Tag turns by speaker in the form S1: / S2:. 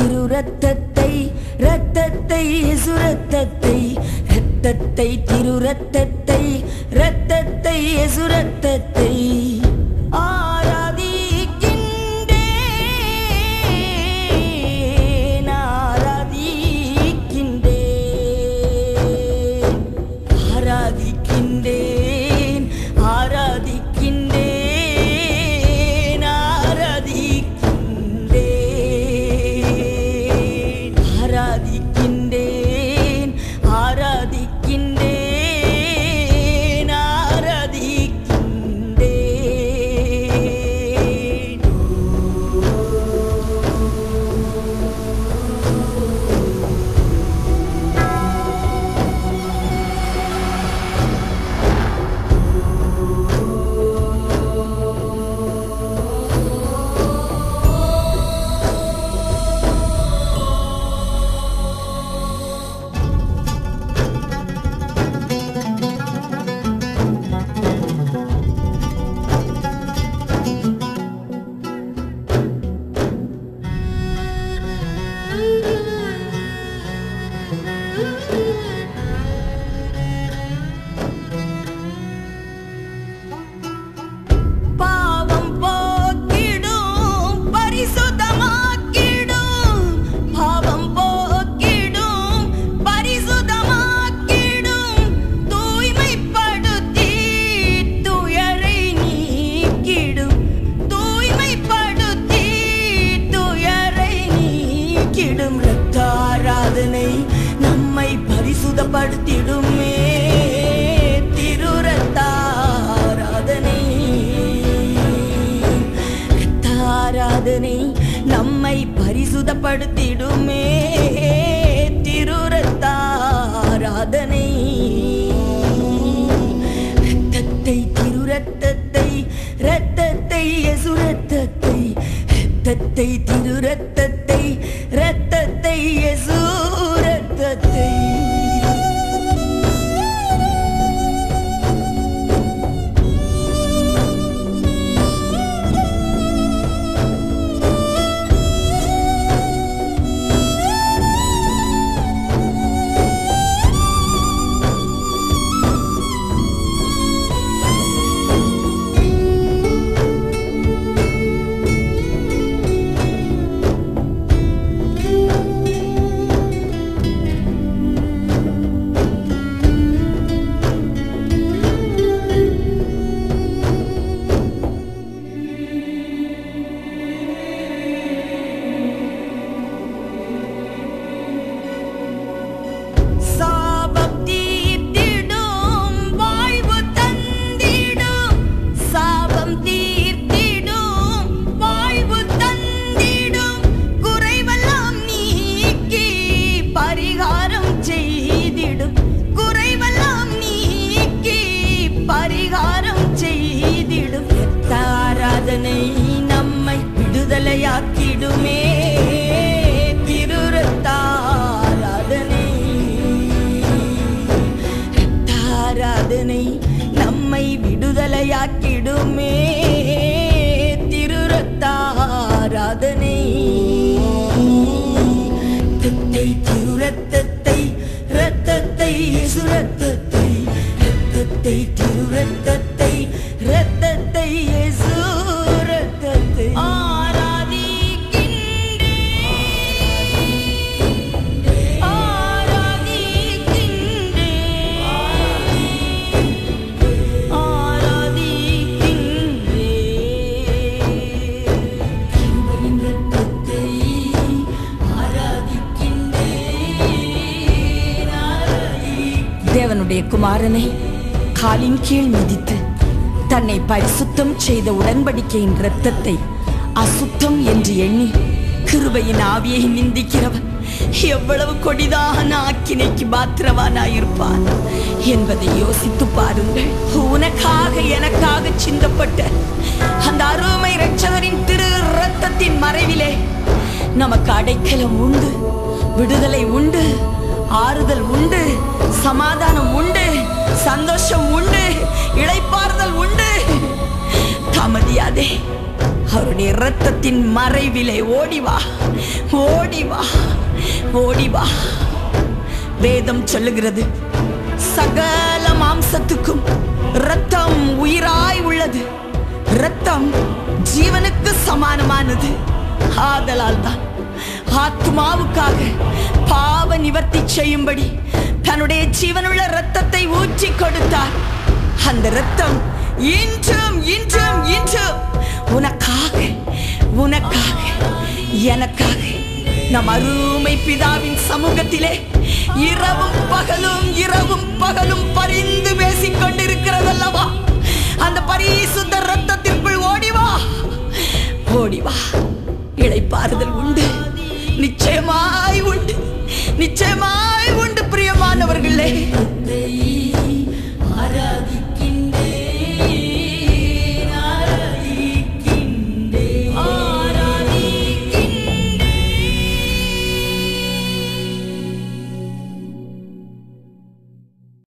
S1: ரத்தத்தை திரு ரத்தத்தை ரத்தத்தை சுரத்தத்தை ரத்தத்தை திரு ரத்தத்தை ரத்தத்தை சுரத்தத்தை. படுத்திடுமே திருரத்தாராதனை ரத்தாராதனை நம்மை பரிசுதப்படுத்திடுமே திருரத்தாராதனை ரத்தத்தை திருரத்தத்தை ரத்தத்தை எசுரத்தத்தை ரத்தத்தை திருரத்தத்தை விடுதலையாக்கிடுமே திருரத்தாராதனை ரத்தாராதனை நம்மை விடுதலையாக்கிடுமே. திருரத்தாராதனை குமாரனை காலின் கீழ் மிதித்து தன்னை பரிசுத்தம் செய்த உடன்படிக்கையின் இரத்தத்தை அசுத்தம் என்று எண்ணி கிருபையின் ஆவியை நிந்திக்கிறவன் எவ்வளவு கொடிதான ஆக்கினைக்கு பாத்திரவானாயிருப்பான் என்பதை யோசித்து பாருங்கள். உனக்காக எனக்காக சிந்தப்பட்ட அந்த அருமை ரட்சகரின் திரு ரத்தத்தின் மறைவிலே நமக்கு அடைக்கலம் உண்டு விடுதலை உண்டு ஆறுதல் உண்டு சமாதானம் உண்டு சந்தோஷம் உண்டு இளைப்பாறுதல் உண்டு. தாமதியாதே அவருடைய இரத்தத்தின் மறைவிலே ஓடிவா ஓடிவா ஓடிவா வேதம் சொல்லுகிறது சகல மாம்சத்துக்கும் ரத்தம் உயிராய் உள்ளது. ரத்தம் ஜீவனுக்கு சமானமானது. ஆதலால் தான் ஆத்மாவுக்காக பாவ நிவர்த்தி செய்யும்படி தன்னுடைய ஜீவனுள்ள ரத்தத்தை ஊற்றி கொடுத்தார். அந்த ரத்தம் இன்றும் இன்றும் இன்றும் உனக்காக உனக்காக எனக்காக நம் அருமை பிதாவின் சமூகத்திலே இரவும் பகலும் இரவும் பகலும் பரிந்து பேசிக் கொண்டிருக்கிறதல்லவா அந்த பரிசுத்த ரத்தத்திற்குள் ஓடிவா ஓடிவா இழைப்பாறுதல் உண்டு நிச்சயமாய் உண்டு நிச்சயமாய்